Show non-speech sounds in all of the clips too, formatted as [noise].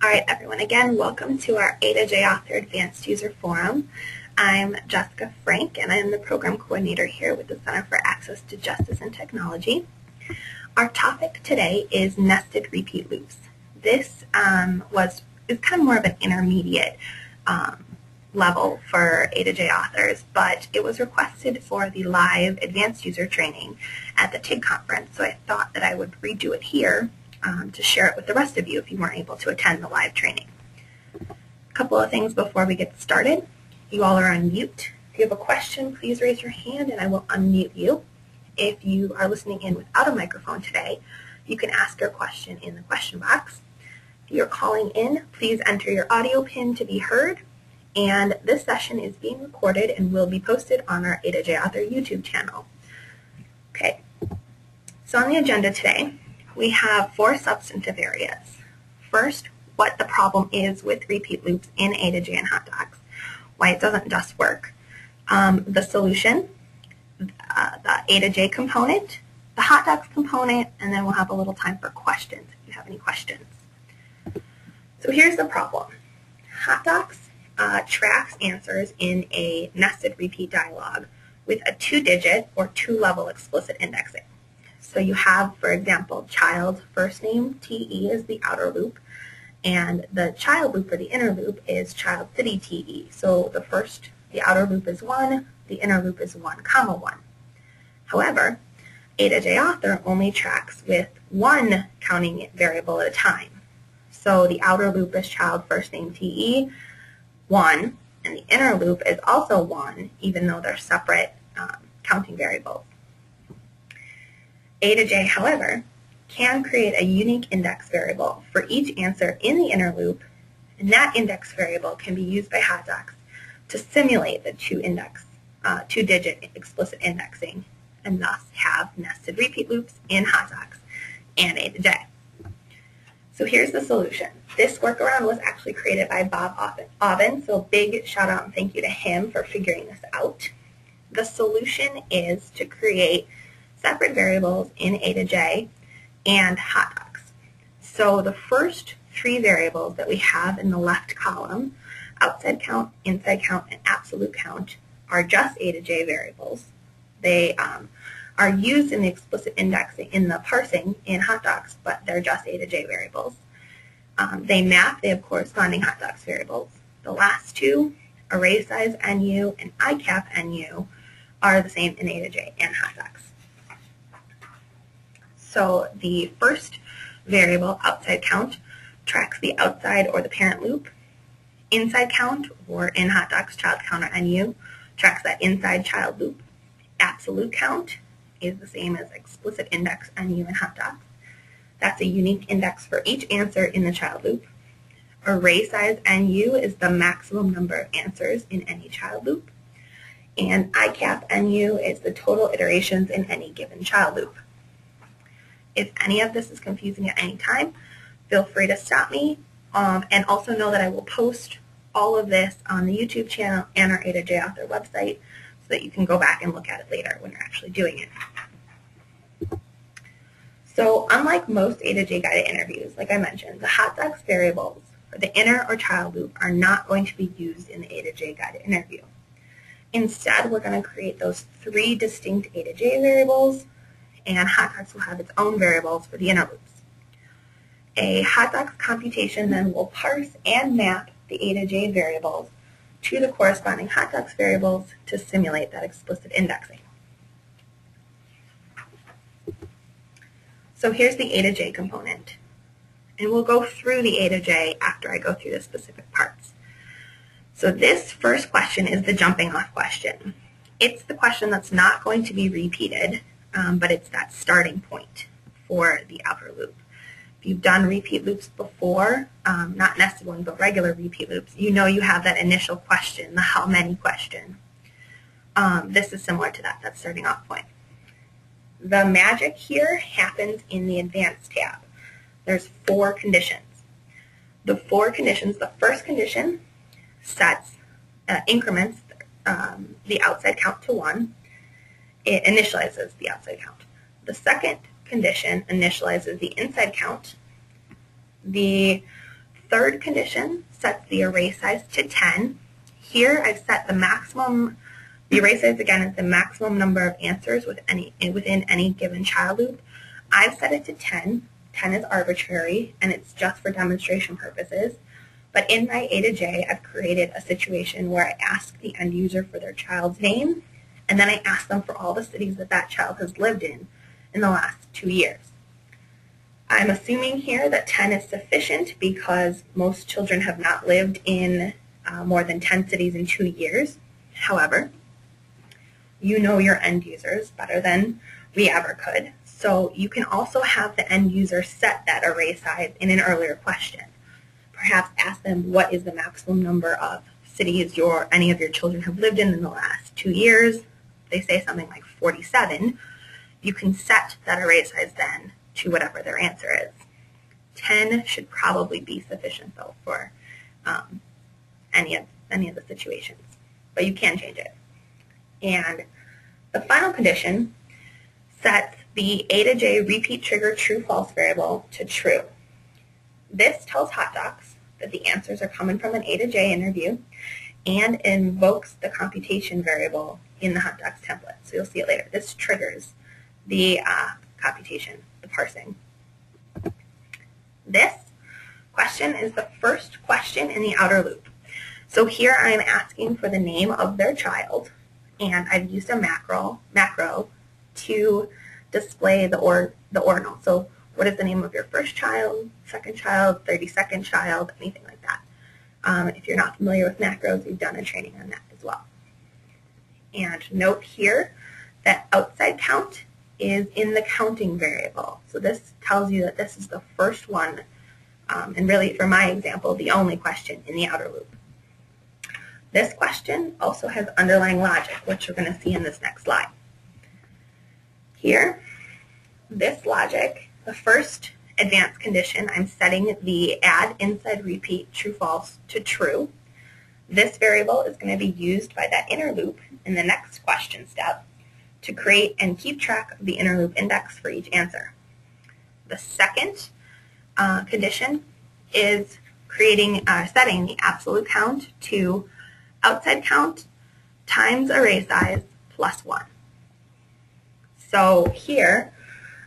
All right, everyone, again, welcome to our A to J Author Advanced User Forum. I'm Jessica Frank, and I'm the Program Coordinator here with the Center for Access to Justice and Technology. Our topic today is nested repeat loops. This um, was is kind of more of an intermediate um, level for A to J authors, but it was requested for the live advanced user training at the TIG conference, so I thought that I would redo it here um, to share it with the rest of you if you weren't able to attend the live training. A couple of things before we get started. You all are on mute. If you have a question, please raise your hand and I will unmute you. If you are listening in without a microphone today, you can ask your question in the question box. If you're calling in, please enter your audio pin to be heard. And this session is being recorded and will be posted on our A to J Author YouTube channel. Okay, so on the agenda today, we have four substantive areas. First, what the problem is with repeat loops in A to J and hot docs, why it doesn't just work, um, the solution, uh, the A to J component, the hot docs component, and then we'll have a little time for questions if you have any questions. So here's the problem. Hot docs uh, tracks answers in a nested repeat dialog with a two-digit or two-level explicit indexing. So you have, for example, child first name, TE is the outer loop, and the child loop or the inner loop is child city TE. So the first, the outer loop is 1, the inner loop is 1, comma 1. However, A to J author only tracks with one counting variable at a time. So the outer loop is child first name TE, 1, and the inner loop is also 1, even though they're separate um, counting variables. A to J, however, can create a unique index variable for each answer in the inner loop, and that index variable can be used by HotDocs to simulate the two index, uh, two-digit explicit indexing, and thus have nested repeat loops in HotDocs and A to J. So here's the solution. This workaround was actually created by Bob Aubin, so big shout out and thank you to him for figuring this out. The solution is to create separate variables in A to J and hot docs. So the first three variables that we have in the left column, outside count, inside count, and absolute count, are just A to J variables. They um, are used in the explicit indexing, in the parsing in hot docs, but they're just A to J variables. Um, they map, they have corresponding hot docs variables. The last two, array size NU and ICAP NU, are the same in A to J and hot docs. So the first variable, outside count, tracks the outside or the parent loop. Inside count, or in hot docs, child counter NU, tracks that inside child loop. Absolute count is the same as explicit index NU in hot docs. That's a unique index for each answer in the child loop. Array size NU is the maximum number of answers in any child loop. And ICAP NU is the total iterations in any given child loop. If any of this is confusing at any time, feel free to stop me. Um, and also know that I will post all of this on the YouTube channel and our A to J author website so that you can go back and look at it later when you're actually doing it. So unlike most A to J guided interviews, like I mentioned, the hot docs variables for the inner or child loop are not going to be used in the A to J guided interview. Instead, we're going to create those three distinct A to J variables and HotDocs will have its own variables for the inner loops. A HotDocs computation then will parse and map the A to J variables to the corresponding HotDocs variables to simulate that explicit indexing. So here's the A to J component. And we'll go through the A to J after I go through the specific parts. So this first question is the jumping off question. It's the question that's not going to be repeated um, but it's that starting point for the outer loop. If you've done repeat loops before, um, not nested ones, but regular repeat loops, you know you have that initial question, the how many question. Um, this is similar to that, that starting off point. The magic here happens in the advanced tab. There's four conditions. The four conditions, the first condition sets, uh, increments um, the outside count to 1 it initializes the outside count. The second condition initializes the inside count. The third condition sets the array size to 10. Here I've set the maximum, the array size again is the maximum number of answers with any, within any given child loop. I've set it to 10. 10 is arbitrary and it's just for demonstration purposes. But in my A to J, I've created a situation where I ask the end user for their child's name, and then I ask them for all the cities that that child has lived in in the last two years. I'm assuming here that 10 is sufficient because most children have not lived in uh, more than 10 cities in two years. However, you know your end users better than we ever could. So you can also have the end user set that array size in an earlier question. Perhaps ask them what is the maximum number of cities your any of your children have lived in in the last two years. They say something like 47. You can set that array size then to whatever their answer is. 10 should probably be sufficient, though, for um, any, of, any of the situations. But you can change it. And the final condition sets the A to J repeat trigger true-false variable to true. This tells HotDocs that the answers are coming from an A to J interview and invokes the computation variable in the HotDocs template. So you'll see it later. This triggers the uh, computation the parsing. This question is the first question in the outer loop. So here I'm asking for the name of their child, and I've used a macro, macro to display the, or, the ordinal. So what is the name of your first child, second child, 32nd child, anything like that. Um, if you're not familiar with macros, we've done a training on that as well. And note here that outside count is in the counting variable. So this tells you that this is the first one, um, and really for my example, the only question in the outer loop. This question also has underlying logic, which we're going to see in this next slide. Here, this logic, the first advanced condition, I'm setting the add inside repeat true false to true. This variable is going to be used by that inner loop in the next question step to create and keep track of the inner loop index for each answer. The second uh, condition is creating, uh, setting the absolute count to outside count times array size plus 1. So here,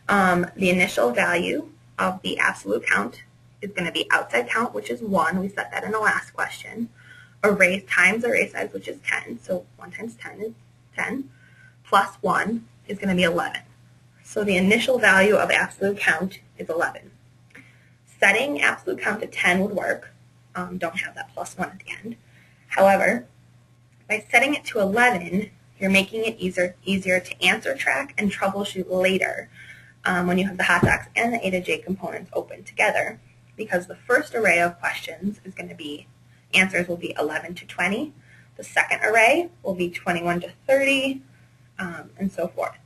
um, the initial value of the absolute count is going to be outside count, which is 1. We set that in the last question. Array times array size, which is 10. So 1 times 10 is 10 plus 1 is going to be 11. So the initial value of absolute count is 11. Setting absolute count to 10 would work. Um, don't have that plus 1 at the end. However, by setting it to 11, you're making it easier, easier to answer track and troubleshoot later um, when you have the hot docs and the A to J components open together because the first array of questions is going to be, answers will be 11 to 20. The second array will be 21 to 30, um, and so forth.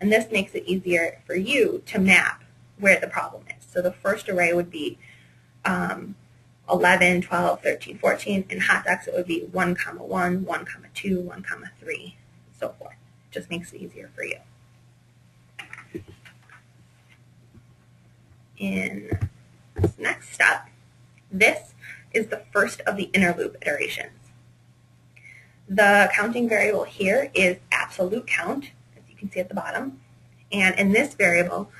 And this makes it easier for you to map where the problem is. So the first array would be um, 11, 12, 13, 14. In HotDocs, it would be 1, comma 1, 1, comma 2, 1, comma 3, and so forth. It just makes it easier for you. In this next step, this is the first of the inner loop iterations. The counting variable here is absolute count, as you can see at the bottom. And in this variable,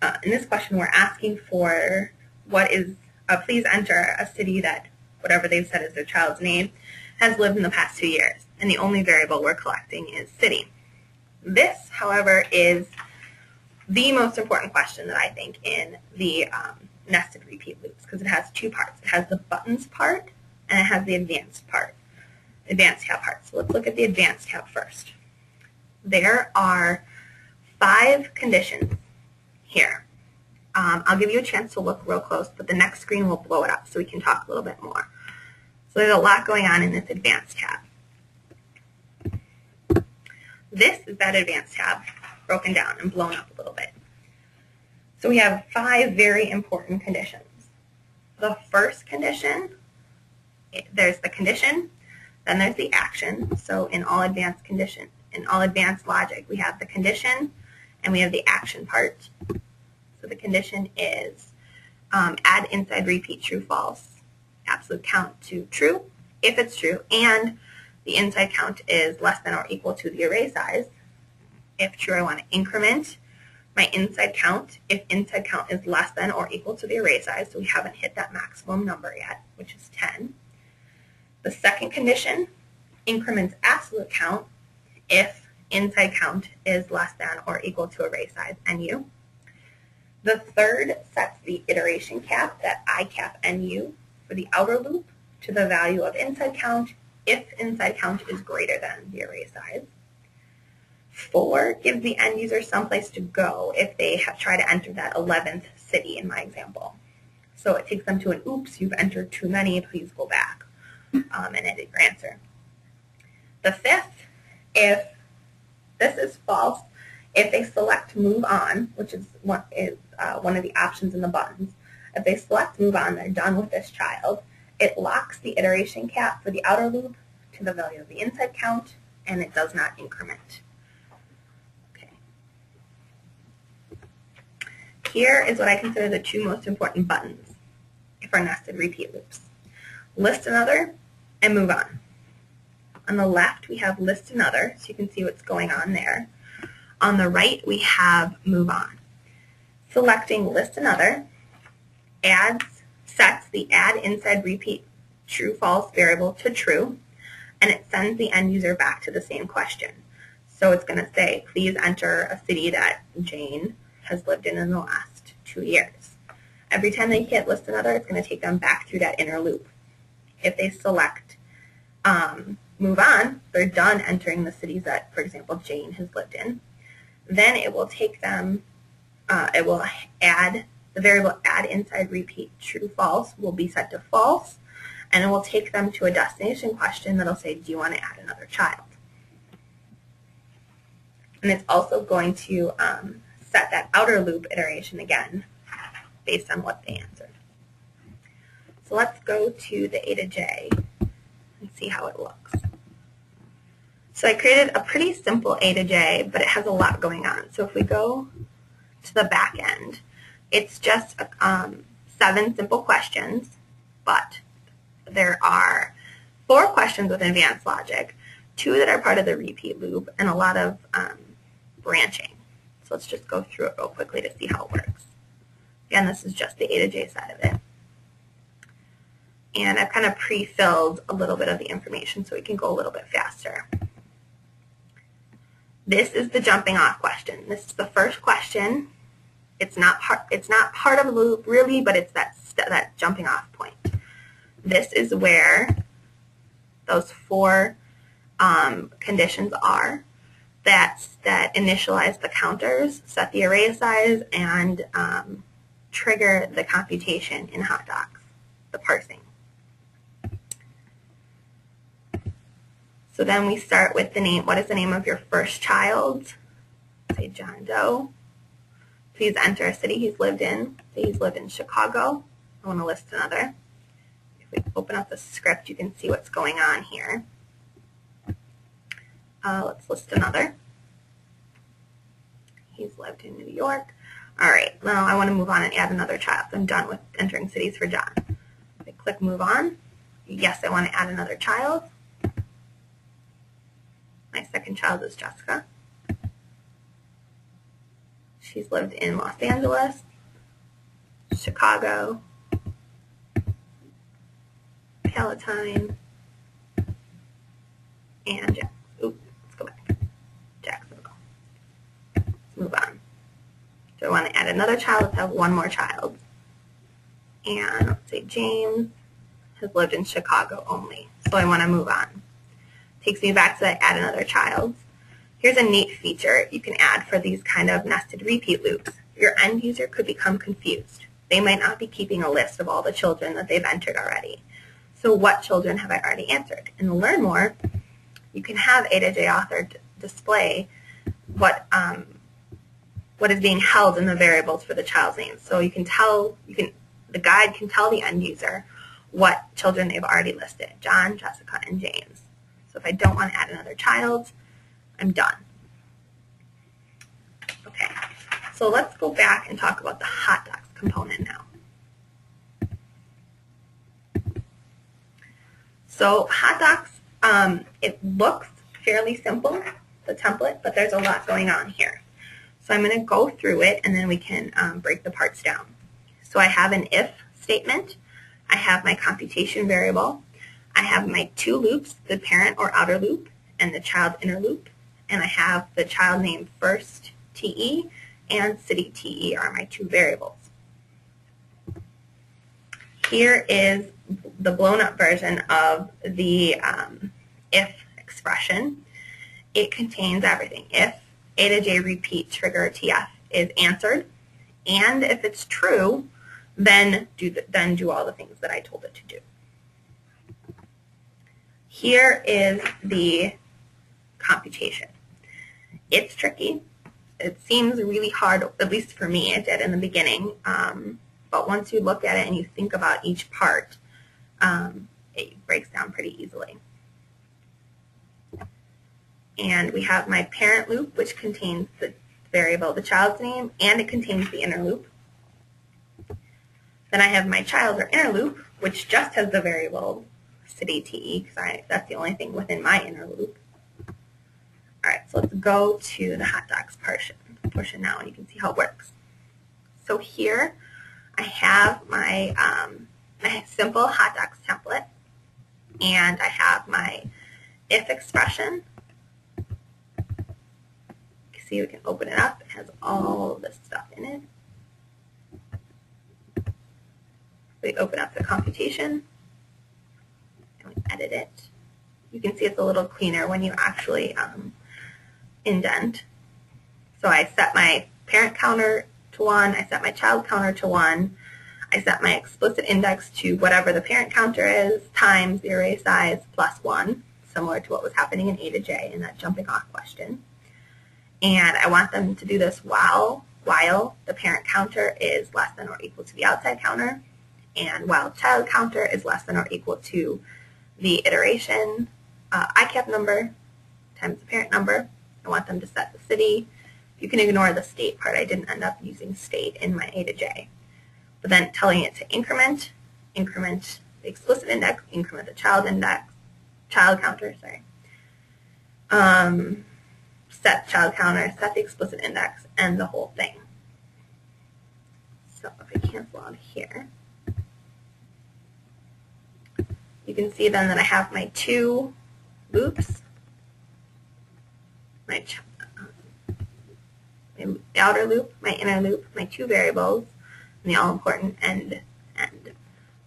uh, in this question, we're asking for what is, uh, please enter a city that, whatever they've said is their child's name, has lived in the past two years. And the only variable we're collecting is city. This, however, is the most important question that I think in the um, nested repeat loops because it has two parts. It has the buttons part and it has the advanced part advanced tab part. So let's look at the advanced tab first. There are five conditions here. Um, I'll give you a chance to look real close, but the next screen will blow it up so we can talk a little bit more. So there's a lot going on in this advanced tab. This is that advanced tab broken down and blown up a little bit. So we have five very important conditions. The first condition, there's the condition, then there's the action. So in all advanced condition, in all advanced logic, we have the condition and we have the action part. So the condition is um, add inside repeat true false absolute count to true if it's true and the inside count is less than or equal to the array size. If true, I want to increment my inside count if inside count is less than or equal to the array size, so we haven't hit that maximum number yet, which is 10. The second condition increments absolute count if inside count is less than or equal to array size, NU. The third sets the iteration cap, that I cap NU, for the outer loop to the value of inside count if inside count is greater than the array size. Four gives the end user someplace to go if they have tried to enter that 11th city in my example. So it takes them to an oops, you've entered too many, please go back um, and edit your answer. The fifth, if this is false, if they select move on, which is one, is, uh, one of the options in the buttons, if they select move on, they're done with this child, it locks the iteration cap for the outer loop to the value of the inside count, and it does not increment. Here is what I consider the two most important buttons for nested repeat loops. List another and move on. On the left, we have list another, so you can see what's going on there. On the right, we have move on. Selecting list another adds sets the add inside repeat true false variable to true, and it sends the end user back to the same question. So it's going to say, please enter a city that Jane has lived in in the last two years. Every time they hit list another, it's going to take them back through that inner loop. If they select um, move on, they're done entering the cities that, for example, Jane has lived in. Then it will take them, uh, it will add the variable add inside repeat true false will be set to false and it will take them to a destination question that'll say do you want to add another child and it's also going to um, set that outer loop iteration again based on what they answered. So let's go to the A to J and see how it looks. So I created a pretty simple A to J but it has a lot going on. So if we go to the back end it's just um, seven simple questions, but there are four questions with advanced logic, two that are part of the repeat loop, and a lot of um, branching. Let's just go through it real quickly to see how it works. Again, this is just the A to J side of it. And I've kind of pre-filled a little bit of the information so we can go a little bit faster. This is the jumping off question. This is the first question it's not part, it's not part of the loop really, but it's that, that jumping off point. This is where those four um, conditions are that, that initialize the counters, set the array size, and um, trigger the computation in Hot HotDocs, the parsing. So then we start with the name. What is the name of your first child? Say John Doe. Please enter a city he's lived in. Say he's lived in Chicago. I want to list another. If we open up the script, you can see what's going on here. Uh, let's list another. He's lived in New York. All right, now I want to move on and add another child. I'm done with entering cities for John. I click move on. Yes, I want to add another child. My second child is Jessica. She's lived in Los Angeles, Chicago, Palatine, and. Oops, let's go back. Jacksonville. Let's move on. Do I want to add another child? Let's have one more child. And let's say James has lived in Chicago only. So I want to move on. Takes me back to that add another child. Here's a neat feature you can add for these kind of nested repeat loops. Your end user could become confused. They might not be keeping a list of all the children that they've entered already. So what children have I already answered? And to learn more, you can have A to J author display what um, what is being held in the variables for the child's name. So you can tell, you can, the guide can tell the end user what children they've already listed, John, Jessica, and James. So if I don't want to add another child, I'm done. Okay, so let's go back and talk about the hot docs component now. So hot docs, um, it looks fairly simple, the template, but there's a lot going on here. So I'm going to go through it and then we can um, break the parts down. So I have an if statement. I have my computation variable. I have my two loops, the parent or outer loop and the child inner loop. And I have the child name first TE and city TE are my two variables. Here is the blown up version of the um, if expression. It contains everything. If A to J repeat trigger TF is answered, and if it's true, then do, the, then do all the things that I told it to do. Here is the computation. It's tricky. It seems really hard, at least for me, it did in the beginning. Um, but once you look at it and you think about each part, um, it breaks down pretty easily. And we have my parent loop, which contains the variable, the child's name, and it contains the inner loop. Then I have my child or inner loop, which just has the variable city TE, because that's the only thing within my inner loop. All right, so let's go to the hot docs portion, portion now, and you can see how it works. So here I have my, um, my simple hot docs template, and I have my if expression. See, we can open it up. It has all this stuff in it. We open up the computation and we edit it. You can see it's a little cleaner when you actually um, indent. So I set my parent counter to 1, I set my child counter to 1, I set my explicit index to whatever the parent counter is times the array size plus 1, similar to what was happening in A to J in that jumping off question. And I want them to do this while, while the parent counter is less than or equal to the outside counter, and while child counter is less than or equal to the iteration uh, ICAP number times the parent number. I want them to set the city. You can ignore the state part. I didn't end up using state in my A to J. But then telling it to increment, increment the explicit index, increment the child index, child counter, sorry. Um, set child counter, set the explicit index, and the whole thing. So if I cancel out here, you can see then that I have my two loops, my, um, my outer loop, my inner loop, my two variables, and the all-important end end.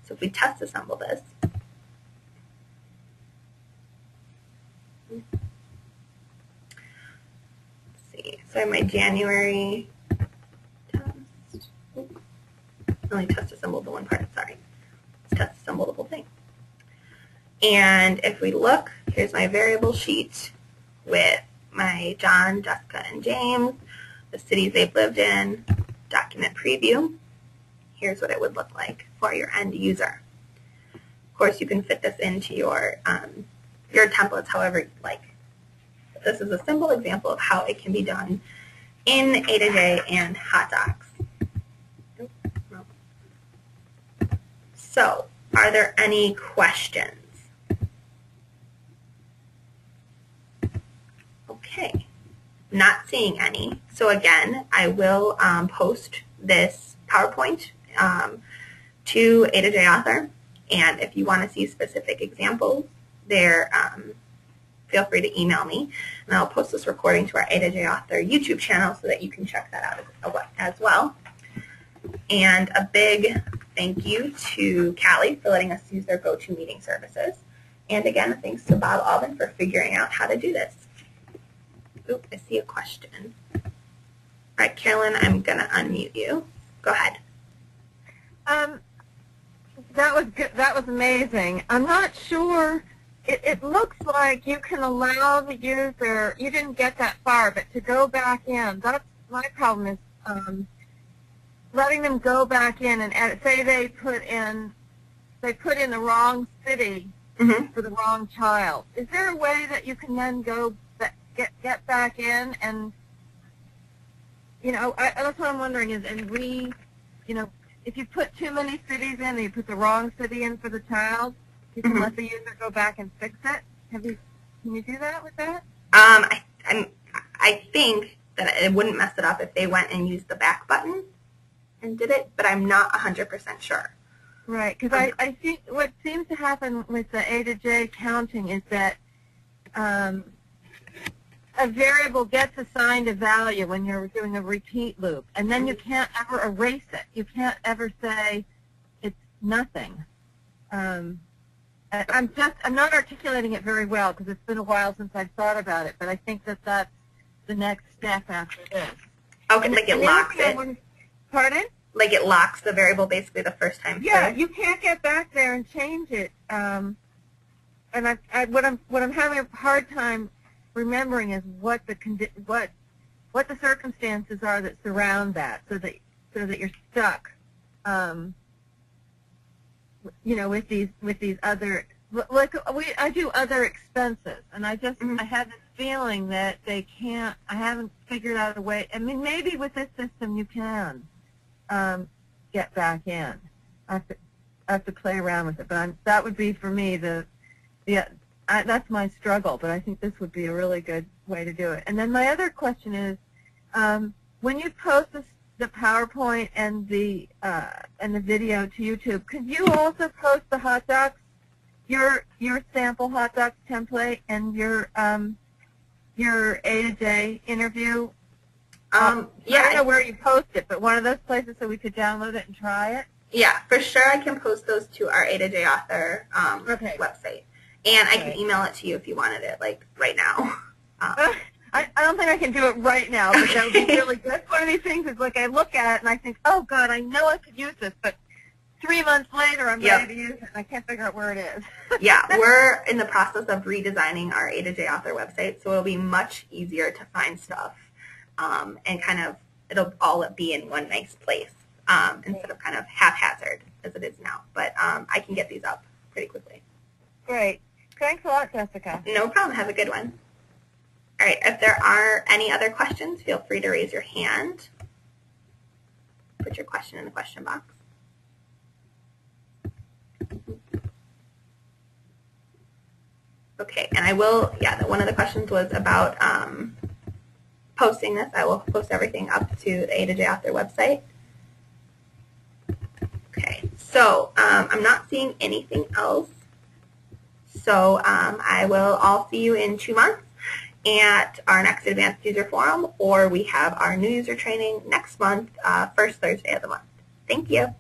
So if we test assemble this, see, so I have my January test, only test assembled the one part, sorry. Let's test assemble the whole thing. And if we look, here's my variable sheet with my John, Jessica, and James, the cities they've lived in, document preview. Here's what it would look like for your end user. Of course, you can fit this into your, um, your templates however you like. This is a simple example of how it can be done in A to J and Hot Docs. So, are there any questions? Okay, not seeing any. So again, I will um, post this PowerPoint um, to A to J Author, and if you want to see specific examples there, um, feel free to email me, and I'll post this recording to our A to J Author YouTube channel so that you can check that out as well. And a big thank you to CALI for letting us use their GoToMeeting services. And again, thanks to Bob Alban for figuring out how to do this. Oop, I see a question. All right, Carolyn, I'm going to unmute you. Go ahead. Um, that was good. That was amazing. I'm not sure. It, it looks like you can allow the user, you didn't get that far, but to go back in. That's my problem is um, letting them go back in and edit. Say they put in, they put in the wrong city mm -hmm. for the wrong child. Is there a way that you can then go get get back in and you know I, that's what I'm wondering is and we you know if you put too many cities in and you put the wrong city in for the child You can let the user go back and fix it. Have you? Can you do that with that? Um, I, I'm, I think that it wouldn't mess it up if they went and used the back button and did it, but I'm not 100% sure. Right, because I, I think what seems to happen with the A to J counting is that um, a variable gets assigned a value when you're doing a repeat loop, and then you can't ever erase it. You can't ever say it's nothing. Um, I'm just I'm not articulating it very well because it's been a while since I've thought about it, but I think that that's the next step after this. Okay, like it And locks it. wanted- Pardon? Like it locks the variable basically the first time Yeah, through. you can't get back there and change it. Um, and I, I, what I'm what I'm having a hard time remembering is what the what what the circumstances are that surround that, so that so that you're stuck. Um, you know, with these with these other like we I do other expenses, and I just Mhm. I have this feeling that they can't. I haven't figured out a way. I mean, maybe with this system you can um, get back in. I have to I have to play around with it, but I'm, that would be for me the the I, that's my struggle. But I think this would be a really good way to do it. And then my other question is, um, when you post this, the PowerPoint and the uh, and the video to YouTube, could you also post the hot docs, your your sample hot docs template and your um, your A to J interview? Um, Yeah. I don't know where you post it, but one of those places so we could download it and try it. yeah, for sure I can post those to our A to J author um, Okay. website. And I can Okay. email it to you if you wanted it, like right now. [laughs] [laughs] I, I don't think I can do it right now, but that would be [laughs] really good. That's one of these things is like I look at it and I think, oh God, I know I could use this, but three months later I'm Yep. ready to use it and I can't figure out where it is. yeah, [laughs] we're in the process of redesigning our A to J author website, so it'll be much easier to find stuff um, and kind of it'll all be in one nice place um, instead of kind of haphazard as it is now. But um, I can get these up pretty quickly. Great. Thanks a lot, Jessica. No problem. Have a good one. All right. If there are any other questions, feel free to raise your hand. Put your question in the question box. Okay, and I will, yeah, one of the questions was about um, posting this. I will post everything up to the A to J author website. Okay, so um, I'm not seeing anything else. So um, I will all see you in two months at our next Advanced User Forum, or we have our new user training next month, uh, first Thursday of the month. Thank you.